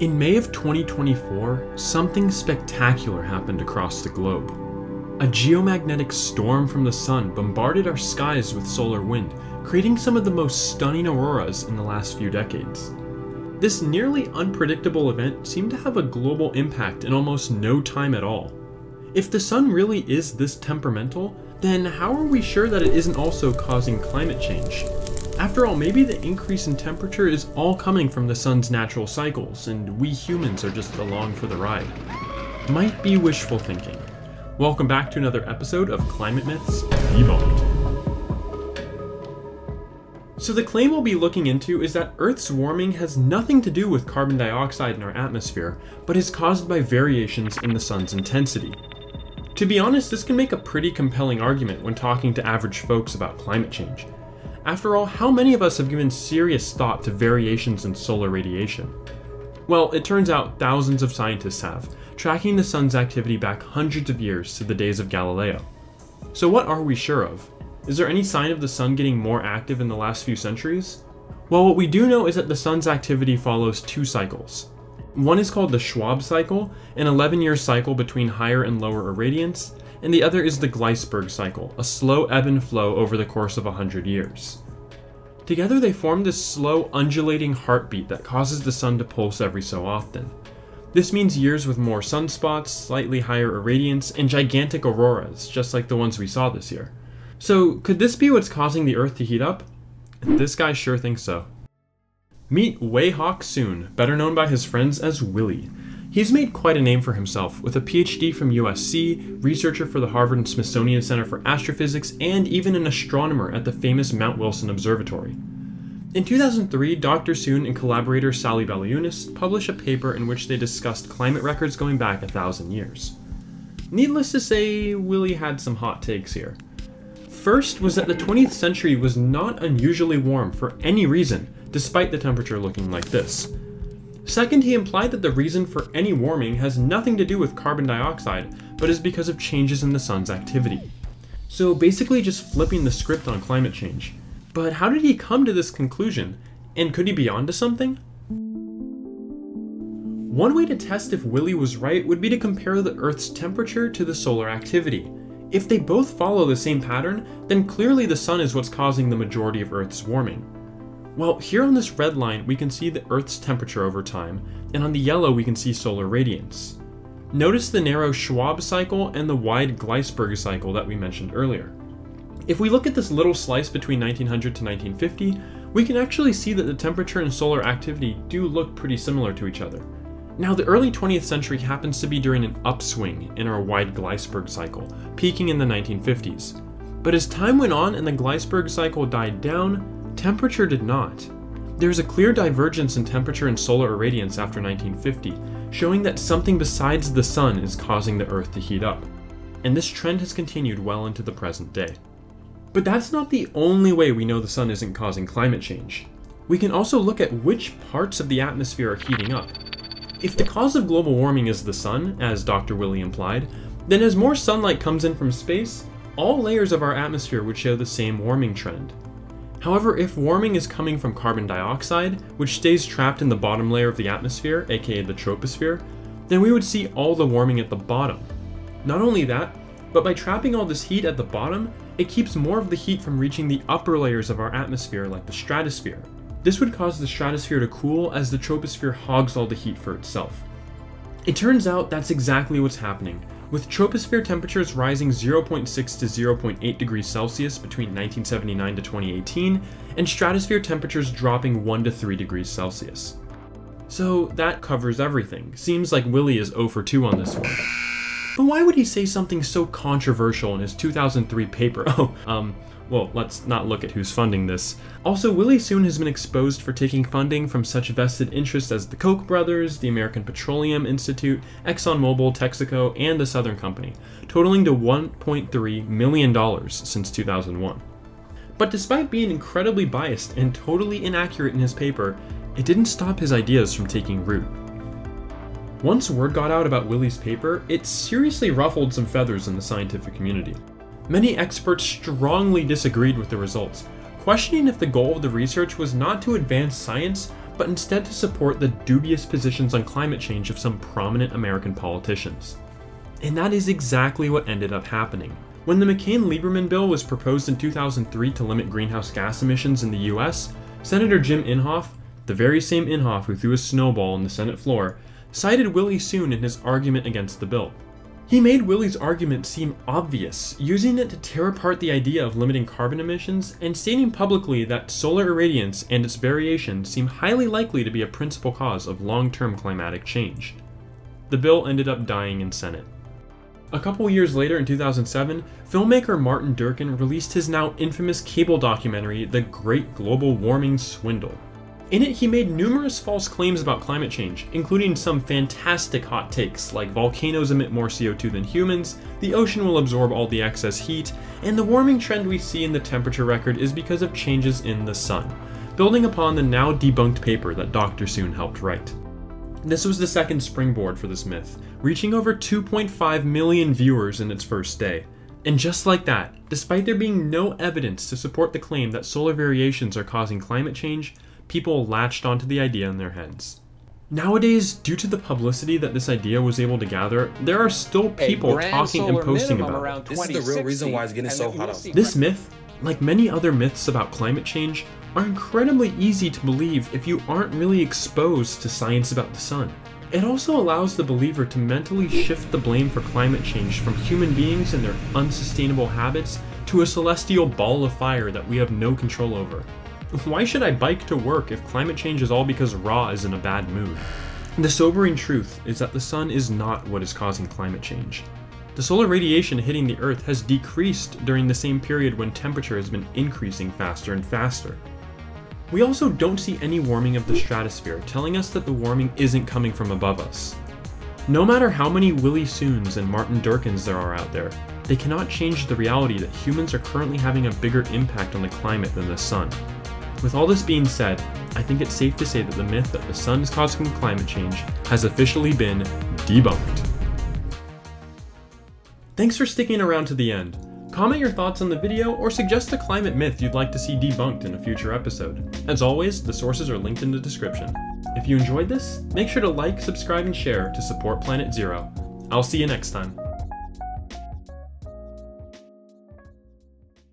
In May of 2024, something spectacular happened across the globe. A geomagnetic storm from the sun bombarded our skies with solar wind, creating some of the most stunning auroras in the last few decades. This nearly unpredictable event seemed to have a global impact in almost no time at all. If the sun really is this temperamental, then how are we sure that it isn't also causing climate change? After all, maybe the increase in temperature is all coming from the sun's natural cycles, and we humans are just along for the ride. Might be wishful thinking. Welcome back to another episode of Climate Myths Debunked. So, the claim we'll be looking into is that Earth's warming has nothing to do with carbon dioxide in our atmosphere, but is caused by variations in the sun's intensity. To be honest, this can make a pretty compelling argument when talking to average folks about climate change. After all, how many of us have given serious thought to variations in solar radiation? Well, it turns out thousands of scientists have, tracking the sun's activity back hundreds of years to the days of Galileo. So, what are we sure of? Is there any sign of the sun getting more active in the last few centuries? Well, what we do know is that the sun's activity follows two cycles. One is called the Schwabe cycle, an 11 year cycle between higher and lower irradiance, and the other is the Gleissberg cycle, a slow ebb and flow over the course of 100 years. Together they form this slow, undulating heartbeat that causes the sun to pulse every so often. This means years with more sunspots, slightly higher irradiance, and gigantic auroras, just like the ones we saw this year. So, could this be what's causing the Earth to heat up? This guy sure thinks so. Meet Wei Hock Soon, better known by his friends as Willie. He's made quite a name for himself, with a PhD from USC, researcher for the Harvard and Smithsonian Center for Astrophysics, and even an astronomer at the famous Mount Wilson Observatory. In 2003, Dr. Soon and collaborator Sally Baliunas published a paper in which they discussed climate records going back a thousand years. Needless to say, Willie had some hot takes here. First was that the 20th century was not unusually warm for any reason, despite the temperature looking like this. Second, he implied that the reason for any warming has nothing to do with carbon dioxide, but is because of changes in the sun's activity. So basically just flipping the script on climate change. But how did he come to this conclusion? And could he be onto something? One way to test if Willie was right would be to compare the Earth's temperature to the solar activity. If they both follow the same pattern, then clearly the sun is what's causing the majority of Earth's warming. Well, here on this red line, we can see the Earth's temperature over time, and on the yellow, we can see solar radiance. Notice the narrow Schwabe cycle and the wide Gleissberg cycle that we mentioned earlier. If we look at this little slice between 1900 to 1950, we can actually see that the temperature and solar activity do look pretty similar to each other. Now, the early 20th century happens to be during an upswing in our wide Gleissberg cycle, peaking in the 1950s. But as time went on and the Gleissberg cycle died down, Temperature did not. There's a clear divergence in temperature and solar irradiance after 1950, showing that something besides the sun is causing the Earth to heat up. And this trend has continued well into the present day. But that's not the only way we know the sun isn't causing climate change. We can also look at which parts of the atmosphere are heating up. If the cause of global warming is the sun, as Dr. Willie implied, then as more sunlight comes in from space, all layers of our atmosphere would show the same warming trend. However, if warming is coming from carbon dioxide, which stays trapped in the bottom layer of the atmosphere, aka the troposphere, then we would see all the warming at the bottom. Not only that, but by trapping all this heat at the bottom, it keeps more of the heat from reaching the upper layers of our atmosphere, like the stratosphere. This would cause the stratosphere to cool as the troposphere hogs all the heat for itself. It turns out that's exactly what's happening, with troposphere temperatures rising 0.6 to 0.8 degrees Celsius between 1979 to 2018, and stratosphere temperatures dropping 1 to 3 degrees Celsius. So that covers everything. Seems like Willie is 0 for 2 on this one. But why would he say something so controversial in his 2003 paper? Oh, um, well, let's not look at who's funding this. Also, Willie Soon has been exposed for taking funding from such vested interests as the Koch brothers, the American Petroleum Institute, ExxonMobil, Texaco, and the Southern Company, totaling to $1.3 million since 2001. But despite being incredibly biased and totally inaccurate in his paper, it didn't stop his ideas from taking root. Once word got out about Willie's paper, it seriously ruffled some feathers in the scientific community. Many experts strongly disagreed with the results, questioning if the goal of the research was not to advance science, but instead to support the dubious positions on climate change of some prominent American politicians. And that is exactly what ended up happening. When the McCain Lieberman bill was proposed in 2003 to limit greenhouse gas emissions in the US, Senator Jim Inhofe, the very same Inhofe who threw a snowball on the Senate floor, cited Willie Soon in his argument against the bill. He made Willie's argument seem obvious, using it to tear apart the idea of limiting carbon emissions and stating publicly that solar irradiance and its variations seem highly likely to be a principal cause of long-term climatic change. The bill ended up dying in Senate. A couple years later in 2007, filmmaker Martin Durkin released his now infamous cable documentary, The Great Global Warming Swindle. In it, he made numerous false claims about climate change, including some fantastic hot takes like volcanoes emit more CO2 than humans, the ocean will absorb all the excess heat, and the warming trend we see in the temperature record is because of changes in the sun, building upon the now debunked paper that Dr. Soon helped write. This was the second springboard for this myth, reaching over 2.5 million viewers in its first day. And just like that, despite there being no evidence to support the claim that solar variations are causing climate change, people latched onto the idea in their heads. Nowadays, due to the publicity that this idea was able to gather, there are still people talking and posting about it. This is the real reason why it's getting so hot out. This myth, like many other myths about climate change, are incredibly easy to believe if you aren't really exposed to science about the sun. It also allows the believer to mentally shift the blame for climate change from human beings and their unsustainable habits to a celestial ball of fire that we have no control over. Why should I bike to work if climate change is all because Ra is in a bad mood? The sobering truth is that the sun is not what is causing climate change. The solar radiation hitting the Earth has decreased during the same period when temperature has been increasing faster and faster. We also don't see any warming of the stratosphere, telling us that the warming isn't coming from above us. No matter how many Willie Soons and Martin Durkins there are out there, they cannot change the reality that humans are currently having a bigger impact on the climate than the sun. With all this being said, I think it's safe to say that the myth that the sun is causing climate change has officially been debunked. Thanks for sticking around to the end. Comment your thoughts on the video or suggest a climate myth you'd like to see debunked in a future episode. As always, the sources are linked in the description. If you enjoyed this, make sure to like, subscribe, and share to support Planet Zero. I'll see you next time.